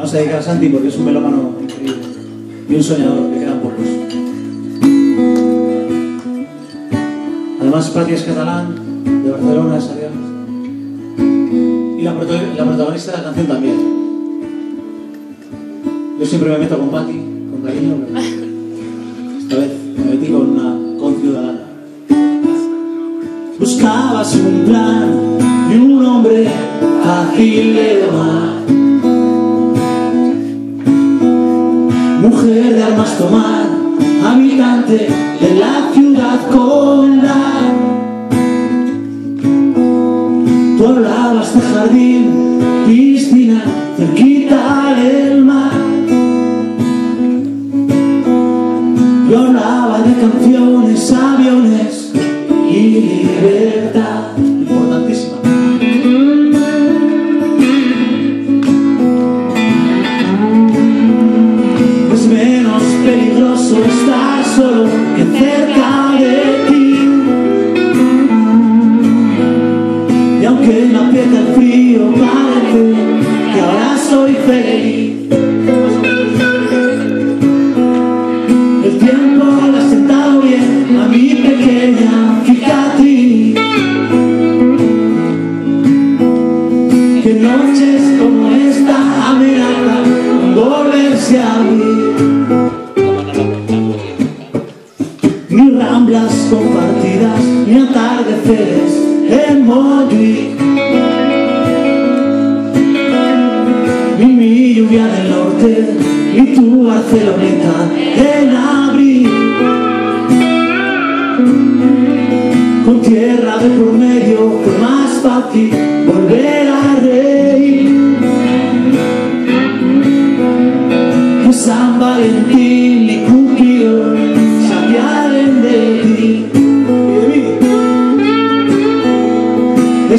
vamos a dedicar a Santi porque es un melómano increíble y un soñador, que quedan pocos. Además, Pati es catalán, de Barcelona, Sarrión. Y la, protagonista de la canción también. Yo siempre me meto con Pati, con cariño, pero esta vez me metí con una conciudadana. Buscabas un plan y un hombre fácil de domar. Mujer de armas tomar, habitante de la ciudad condal. Tú hablabas de jardín, piscina, cerquita del mar. Yo hablaba de canciones, aviones y libertad. Peligroso estar solo cerca de ti. Y aunque me aprieta el frío, parece que ahora soy feliz. El tiempo le ha sentado bien a mi pequeña cicatriz. Que noches como esta amenazan volverse a abrir. Montjuic. Ni mi lluvia del norte, ni tu Barceloneta en abril. Con tierra de por medio fue más fácil volver a reír. Que San Valentín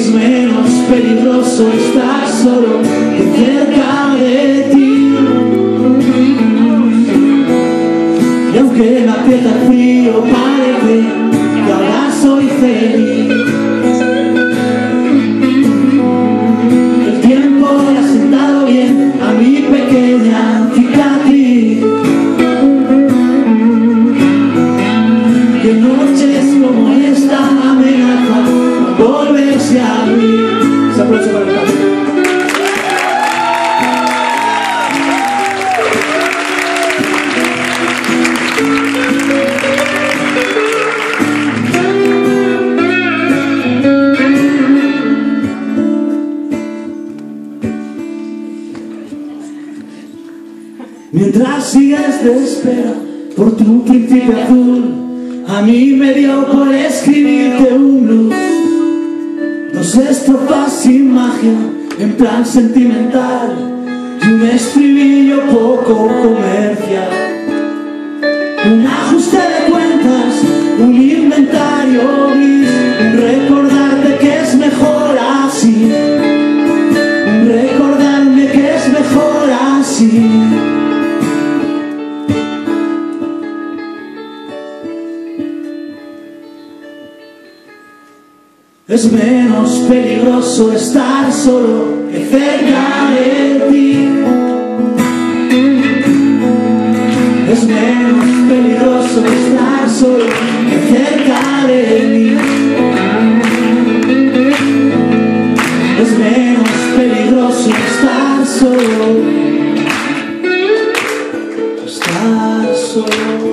Es menos peligroso estar solo que cerca de ti. Y aunque me aprieta el frío, parece que ahora soy feliz. El tiempo le ha sentado bien a mi pequeña cicatriz. Que noches volverse a abrir. Se aplauso para el cambio. Mientras sigues de espera por tu príncipe azul, a mí me dio por escribirte un blues. Dos estrofas sin magia, en plan sentimental, y un estribillo poco comercial. Un ajuste de cuentas, un inventario gris, un recordarte que es mejor así. Un recordarme que es mejor así. Es menos peligroso estar solo que cerca de ti. Es menos peligroso estar solo que cerca de mí. Es menos peligroso estar solo. Estar solo.